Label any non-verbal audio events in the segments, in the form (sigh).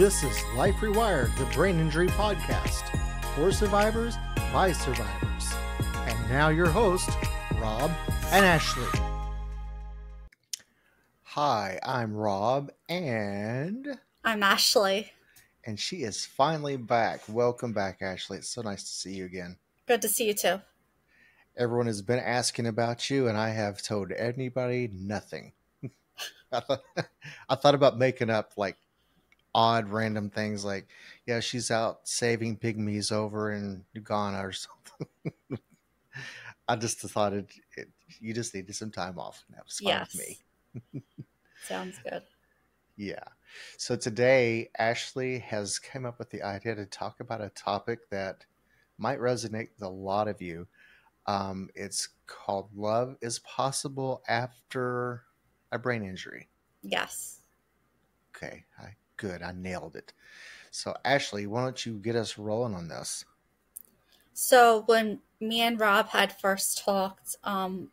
This is Life Rewired, the brain injury podcast for survivors by survivors. And now your host, Rob and Ashley. Hi, I'm Rob and I'm Ashley. And she is finally back. Welcome back, Ashley. It's so nice to see you again. Good to see you too. Everyone has been asking about you, and I have told anybody nothing. (laughs) I thought (laughs) I thought about making up like odd random things like, yeah, she's out saving pygmies over in Ghana or (laughs) something. I just thought it, it, you just needed some time off. That was fine yes. with me. Sounds good. Yeah. So today, Ashley has come up with the idea to talk about a topic that might resonate with a lot of you. Um, it's called Love is Possible After a Brain Injury. Yes. Okay. I Good. I nailed it. So, Ashley, why don't you get us rolling on this? So, when me and Rob had first talked, um,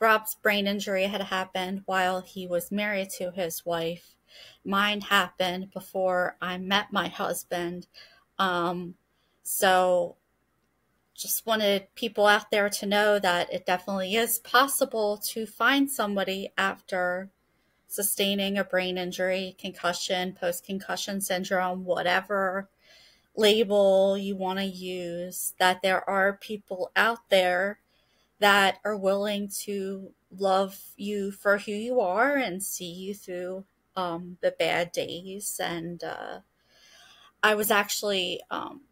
Rob's brain injury had happened while he was married to his wife. Mine happened before I met my husband. Um, so, just wanted people out there to know that it definitely is possible to find somebody after sustaining a brain injury, concussion, post concussion syndrome, whatever label you want to use, that there are people out there that are willing to love you for who you are and see you through um, the bad days. And uh, I was actually um,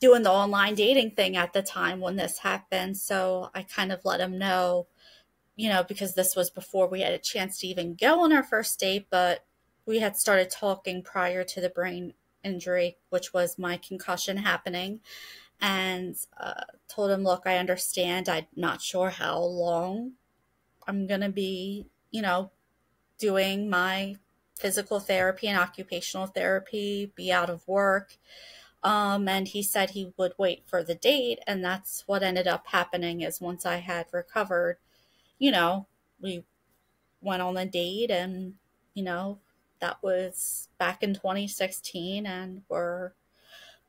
doing the online dating thing at the time when this happened. So I kind of let him know you know, because this was before we had a chance to even go on our first date, but we had started talking prior to the brain injury, which was my concussion happening, and uh, told him, Look, I understand. I'm not sure how long I'm going to be, you know, doing my physical therapy and occupational therapy, be out of work. Um, and he said he would wait for the date. And that's what ended up happening is once I had recovered, you know, we went on a date and, you know, that was back in 2016 and we're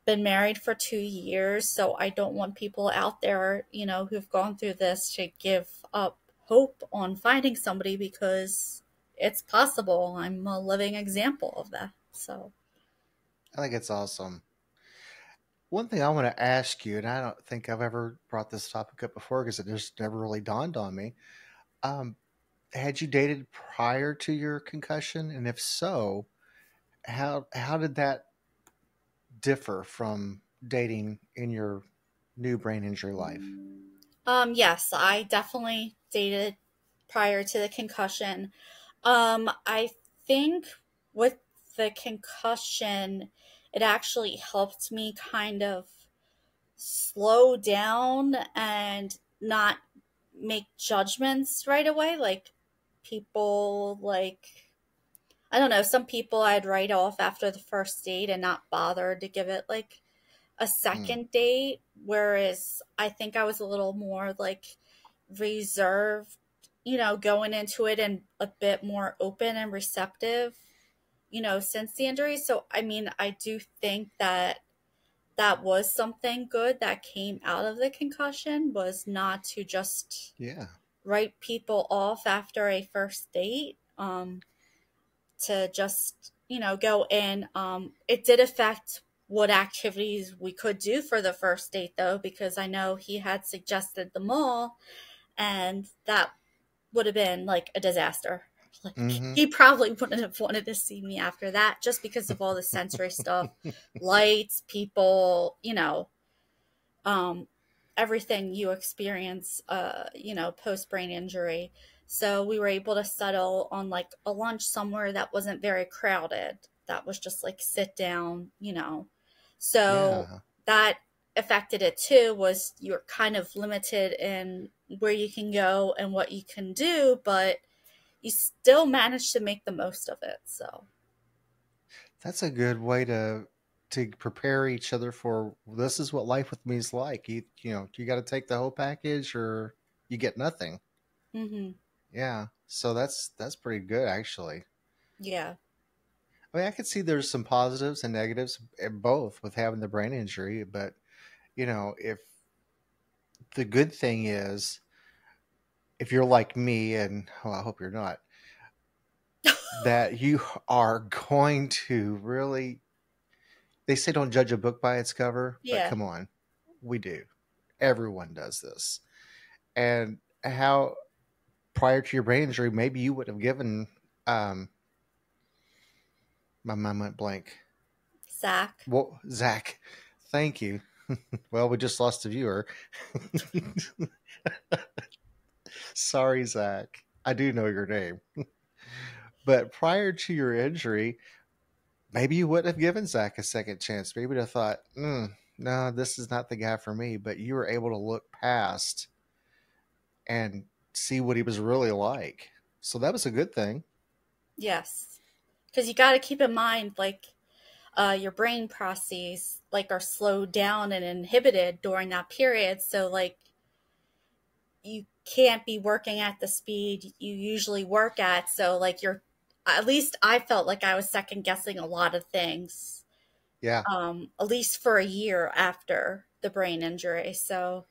been married for two years. So I don't want people out there, you know, who've gone through this to give up hope on finding somebody because it's possible. I'm a living example of that. So I think it's awesome. One thing I want to ask you, and I don't think I've ever brought this topic up before because it just never really dawned on me. Um, had you dated prior to your concussion, and if so, how how did that differ from dating in your new brain injury life? Um, yes, I definitely dated prior to the concussion. Um, I think with the concussion, it actually helped me kind of slow down and not make judgments right away. Like people like I don't know, some people I'd write off after the first date and not bother to give it like a second mm. date. Whereas I think I was a little more like reserved, you know, going into it and a bit more open and receptive, you know, since the injury. So I mean, I do think that that was something good that came out of the concussion was not to just yeah. write people off after a first date um to just you know go in. Um it did affect what activities we could do for the first date though because i know he had suggested the mall and that would have been like a disaster like mm-hmm. he probably wouldn't have wanted to see me after that just because of all the sensory stuff, (laughs) lights, people, you know, um, everything you experience, uh, you know, post brain injury. So we were able to settle on like a lunch somewhere that wasn't very crowded. That was just like sit down, you know. So yeah. that affected it too was you're kind of limited in where you can go and what you can do, but you still manage to make the most of it. So that's a good way to to prepare each other for this is what life with me is like. You you know you got to take the whole package or you get nothing. Mm-hmm. Yeah, so that's that's pretty good actually. Yeah. I mean, I could see there's some positives and negatives in both with having the brain injury, but you know, if the good thing is, if you're like me, and well, I hope you're not, that (laughs) you are going to really. They say don't judge a book by its cover, Yeah. but come on, we do. Everyone does this, and how prior to your brain injury, maybe you would have given. Um, my mind went blank. Zach. Well, Zach, thank you. (laughs) well, we just lost a viewer. (laughs) Sorry, Zach. I do know your name. (laughs) but prior to your injury, maybe you wouldn't have given Zach a second chance. Maybe you'd have thought, mm, no, this is not the guy for me. But you were able to look past and see what he was really like. So that was a good thing. Yes. Because you got to keep in mind, like, uh, your brain processes like are slowed down and inhibited during that period. So like, you can't be working at the speed you usually work at. So like, you're at least I felt like I was second guessing a lot of things. Yeah. Um, at least for a year after the brain injury. So,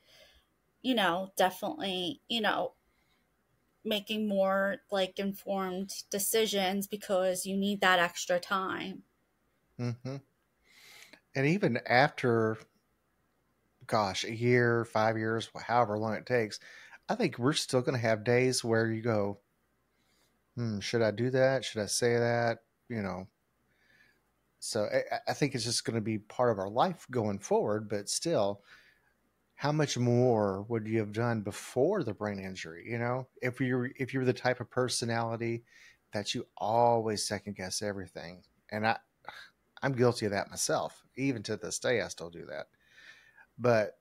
you know, definitely, you know, making more like informed decisions because you need that extra time. Mm-hmm. And even after, gosh, a year, five years, however long it takes, I think we're still going to have days where you go, hmm, should I do that? Should I say that? You know, so I, I think it's just going to be part of our life going forward, but still, how much more would you have done before the brain injury? You know, if you're if you're the type of personality that you always second guess everything, and I I'm guilty of that myself. Even to this day, I still do that. But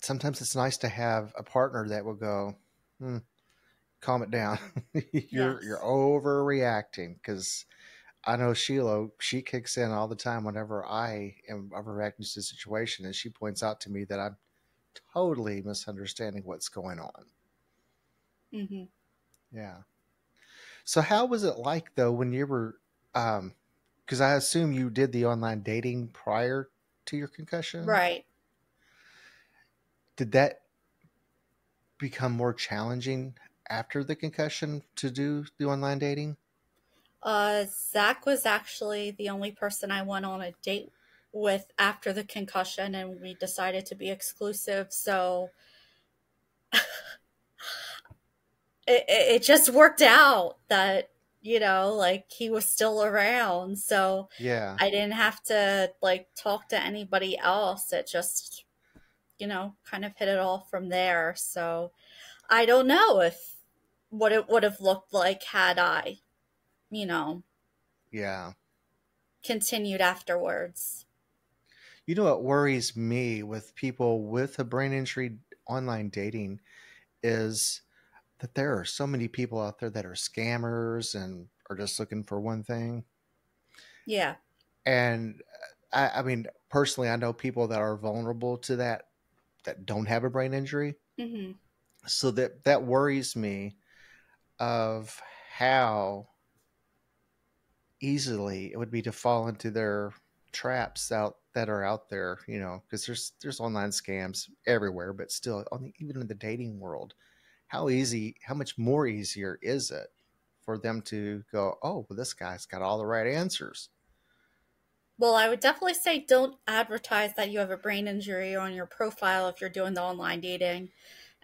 sometimes it's nice to have a partner that will go, hmm, calm it down. (laughs) you're Yes. you're overreacting because I know Sheila. She kicks in all the time whenever I am overreacting to a situation, and she points out to me that I'm totally misunderstanding what's going on. hmm Yeah. So how was it like though when you were? Um, because I assume you did the online dating prior to your concussion. Right. Did that become more challenging after the concussion to do the online dating? Uh, Zach was actually the only person I went on a date with after the concussion, and we decided to be exclusive. So (laughs) it, it it just worked out that, you know, like he was still around. So Yeah. I didn't have to like talk to anybody else. It just, you know, kind of hit it all from there. So I don't know if what it would have looked like had I, you know, Yeah. continued afterwards. You know what worries me with people with a brain injury online dating is that there are so many people out there that are scammers and are just looking for one thing. Yeah. And uh, I, I mean, personally, I know people that are vulnerable to that that don't have a brain injury. hmm So that that worries me of how easily it would be to fall into their traps out that are out there, you know, because there's there's online scams everywhere, but still, on the, even in the dating world, how easy, how much more easier is it for them to go, oh, well, this guy's got all the right answers. Well, I would definitely say don't advertise that you have a brain injury on your profile if you're doing the online dating.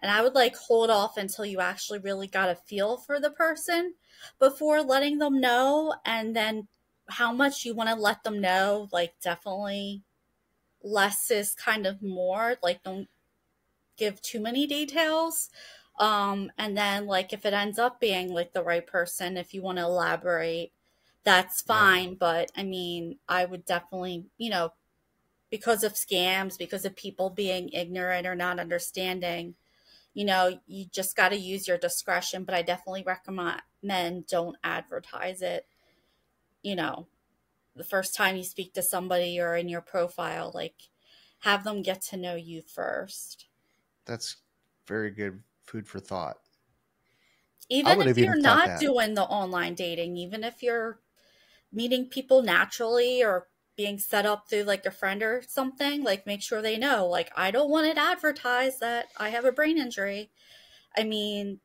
And I would like hold off until you actually really got a feel for the person before letting them know. And then how much you want to let them know, like, definitely less is kind of more. Like, don't give too many details. Um, and then, like, if it ends up being like the right person, if you want to elaborate, that's Yeah. fine. But I mean, I would definitely, you know, because of scams, because of people being ignorant or not understanding, you know, you just got to use your discretion. But I definitely recommend don't advertise it, you know, the first time you speak to somebody or in your profile, like have them get to know you first. That's very good food for thought. Even if you're not that. doing the online dating, even if you're meeting people naturally or being set up through like a friend or something, like make sure they know, like, I don't want it advertised that I have a brain injury. I mean,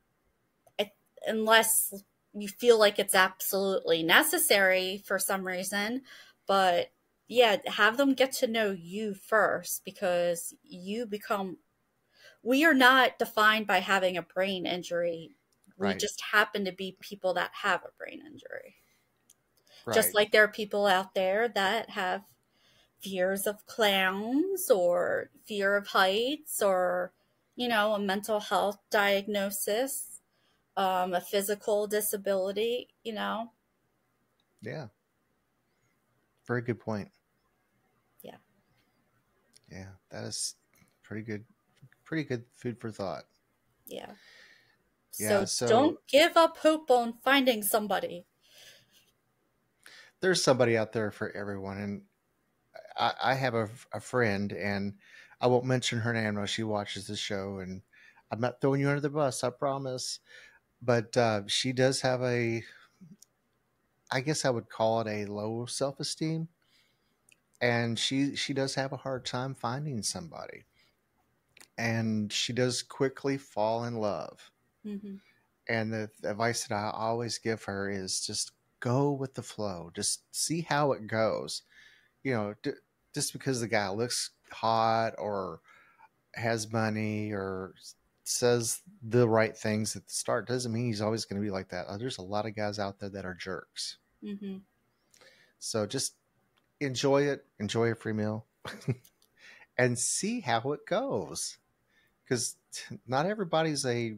I, unless you feel like it's absolutely necessary for some reason, but yeah, have them get to know you first because you become we are not defined by having a brain injury. We just happen to be people that have a brain injury. Right. Just like there are people out there that have fears of clowns or fear of heights or, you know, a mental health diagnosis, um, a physical disability, you know. yeah. Very good point. Yeah. Yeah, that is pretty good. Pretty good food for thought. Yeah. Yeah, so, so- don't give up hope on finding somebody. There's somebody out there for everyone, and I, I have a, a friend, and I won't mention her name unless she watches the show, and I'm not throwing you under the bus, I promise. But uh, she does have a, I guess I would call it a low self esteem, and she she does have a hard time finding somebody, and she does quickly fall in love. hmm And the, the advice that I always give her is just go with the flow. Just see how it goes. You know, d- just because the guy looks hot or has money or says the right things at the start doesn't mean he's always going to be like that. Uh, There's a lot of guys out there that are jerks. hmm So just enjoy it, enjoy a free meal, (laughs) and see how it goes. Because not everybody's a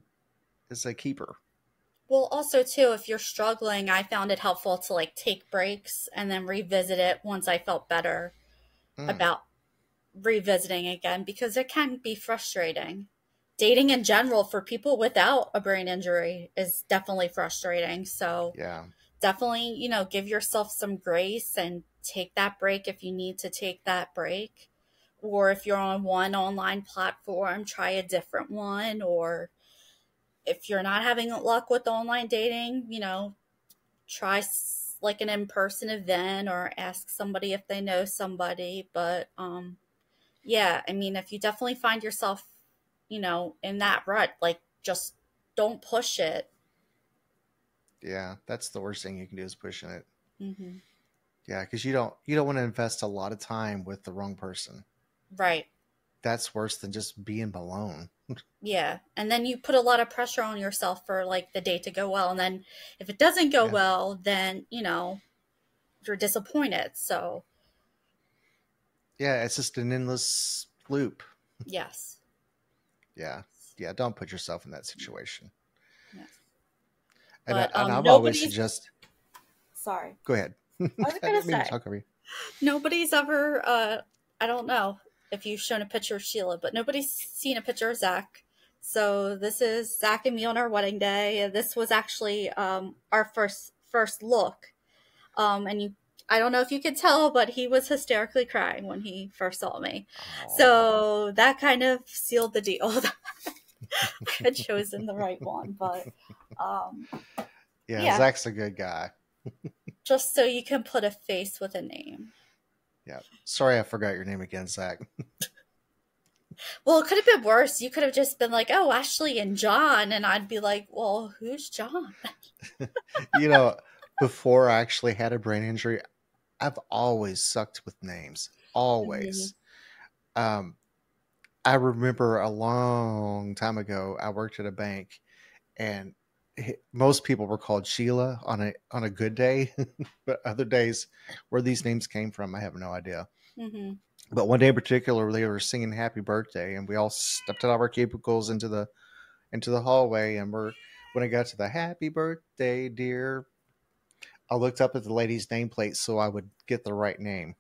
is a keeper. Well, also too, if you're struggling, I found it helpful to like take breaks and then revisit it once I felt better Mm. about revisiting again because it can be frustrating. Dating in general for people without a brain injury is definitely frustrating. So, Yeah. definitely, you know, give yourself some grace and take that break if you need to take that break. Or if you're on one online platform, try a different one. Or if you're not having luck with online dating, you know, try like an in person event or ask somebody if they know somebody. But um, yeah, I mean, if you definitely find yourself, you know, in that rut, like just don't push it. Yeah, that's the worst thing you can do is pushing it. hmm Yeah, because you don't you don't want to invest a lot of time with the wrong person. Right. That's worse than just being alone. Yeah. And then you put a lot of pressure on yourself for like the date to go well. And then if it doesn't go Yeah. well, then, you know, you're disappointed. So, Yeah, it's just an endless loop. yes. Yeah, yeah. Don't put yourself in that situation. Yes. And, But, I, and um, I've always suggest. Sorry. Go ahead. (laughs) I was gonna didn't say-. Nobody's ever, uh, I don't know if you've shown a picture of Sheila, but nobody's seen a picture of Zach. So this is Zach and me on our wedding day. This was actually um, our first first look. Um, and you, I don't know if you could tell, but he was hysterically crying when he first saw me. Aw. So that kind of sealed the deal. (laughs) I had chosen the right one, but um, yeah, yeah. Zach's a good guy. (laughs) just so you can put a face with a name. Yeah. Sorry, I forgot your name again, Zach. (laughs) Well, it could have been worse. You could have just been like, "Oh, Ashley and John," and I'd be like, "Well, who's John?" (laughs) you know, before I actually had a brain injury, I've always sucked with names. Always. Um, I remember a long time ago, I worked at a bank, and most people were called Sheila on a on a good day, (laughs) but other days, where these names came from, I have no idea. hmm But one day in particular, they were singing "Happy Birthday," and we all stepped out of our cubicles into the into the hallway. And we're when I got to the "Happy Birthday, dear," I looked up at the lady's nameplate so I would get the right name.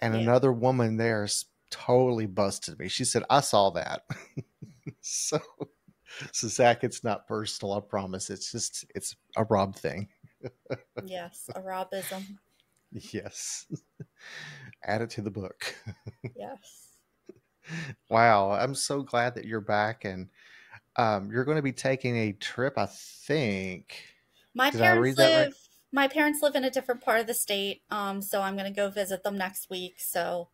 And Yeah. another woman there totally busted me. She said, "I saw that." (laughs) so, so Zach, it's not personal. I promise. It's just it's a Rob thing. Yes, a Robism. Yes. Add it to the book. Yes. Wow, I'm so glad that you're back and um, you're going to be taking a trip, I think. My Did parents that right? live my parents live in a different part of the state, um, so I'm gonna go visit them next week. So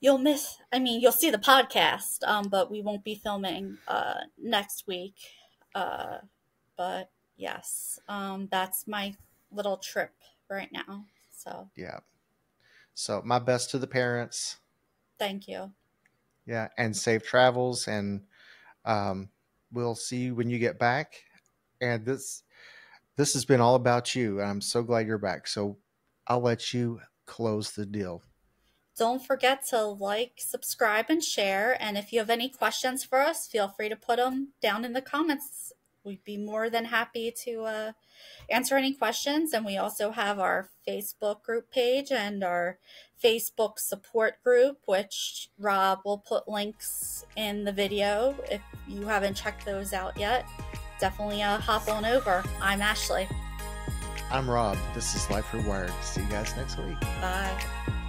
you'll miss. I mean, you'll see the podcast, um, but we won't be filming uh, next week. Uh, but yes, um, that's my little trip right now. So Yeah. So my best to the parents. thank you. Yeah, and safe travels, and um, we'll see you when you get back. And this this has been all about you. and I'm so glad you're back. So I'll let you close the deal. Don't forget to like, subscribe, and share. And if you have any questions for us, feel free to put them down in the comments. We'd be more than happy to uh, answer any questions. And we also have our Facebook group page and our Facebook support group, which Rob will put links in the video if you haven't checked those out yet. Definitely uh, hop on over. I'm Ashley. I'm Rob. This is Life Rewired. See you guys next week. Bye.